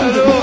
Hello.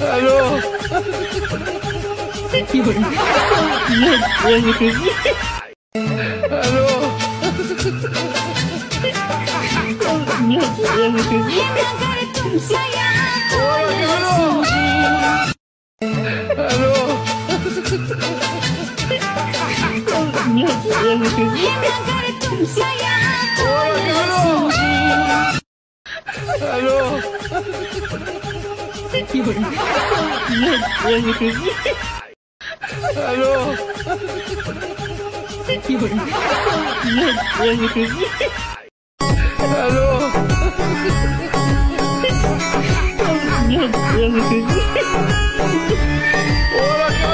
Aló. 一会儿，我我生气。哎呦！一会儿，我我生气。哎呦！一会儿，我我生气。我的天！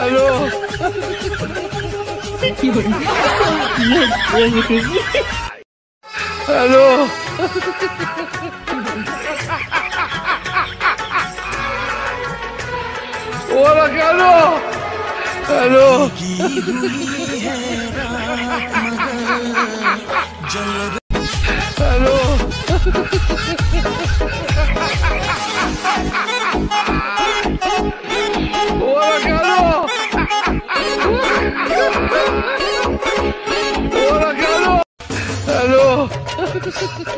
Hello. Hello. Hola, Aló. Aló. Aló. Hola, Aló. Hola, Aló. Aló.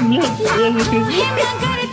Aló. Aló.